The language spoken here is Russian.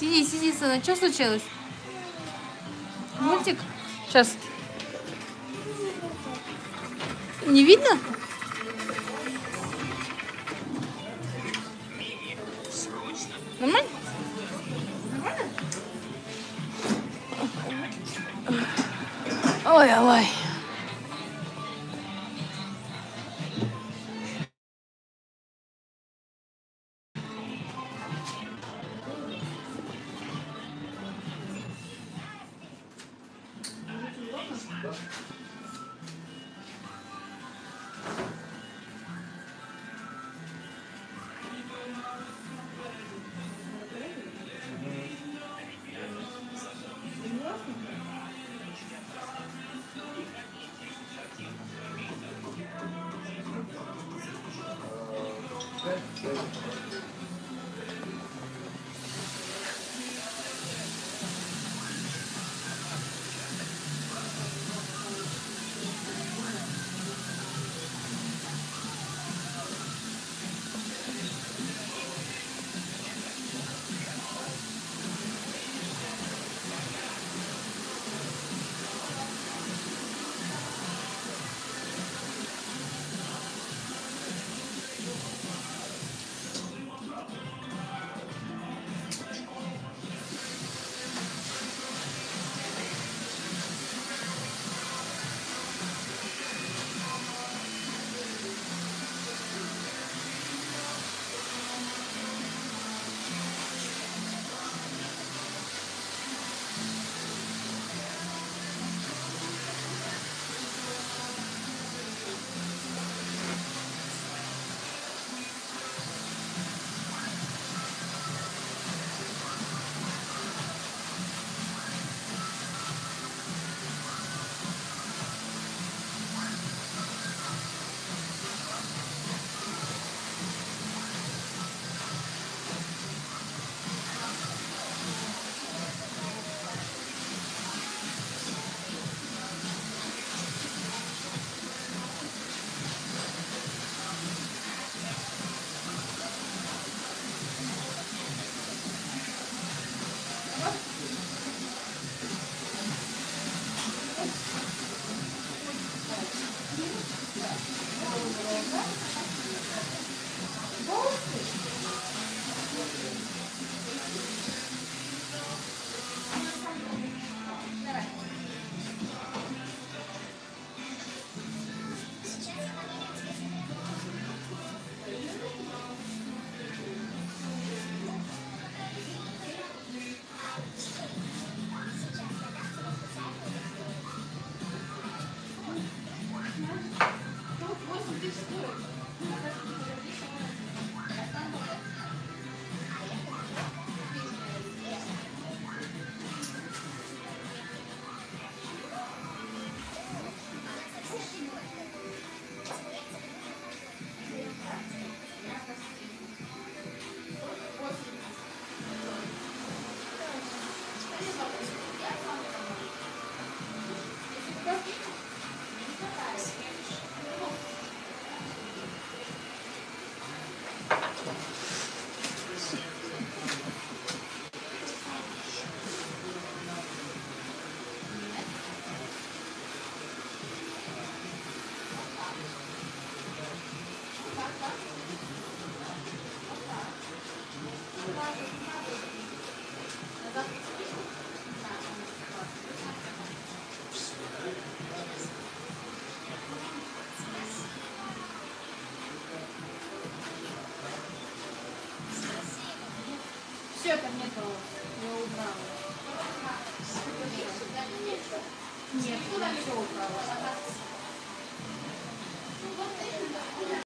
Сиди, сиди, сына. Что случилось? Мультик? Сейчас. Не видно? Нормально? Ой, ой. Все, там нету. Я убрала. Нет, туда все убрала.